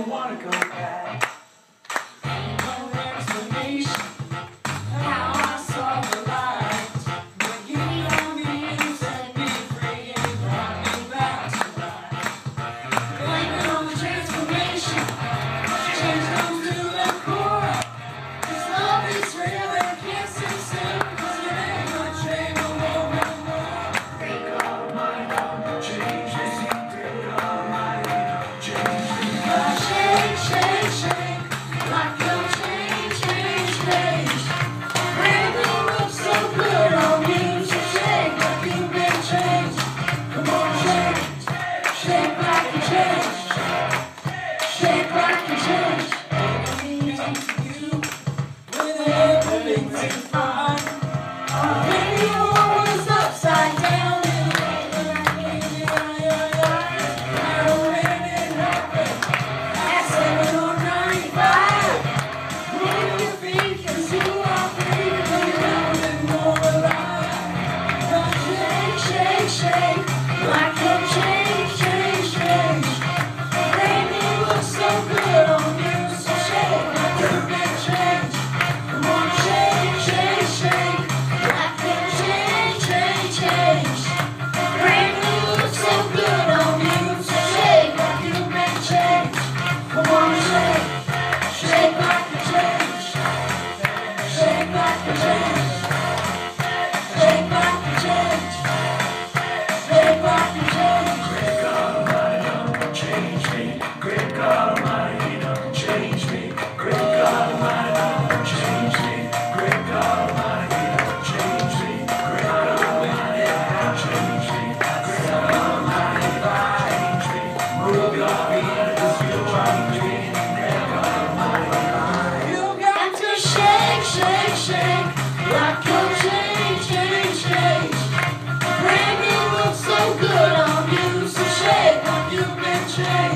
don't wanna go back. change.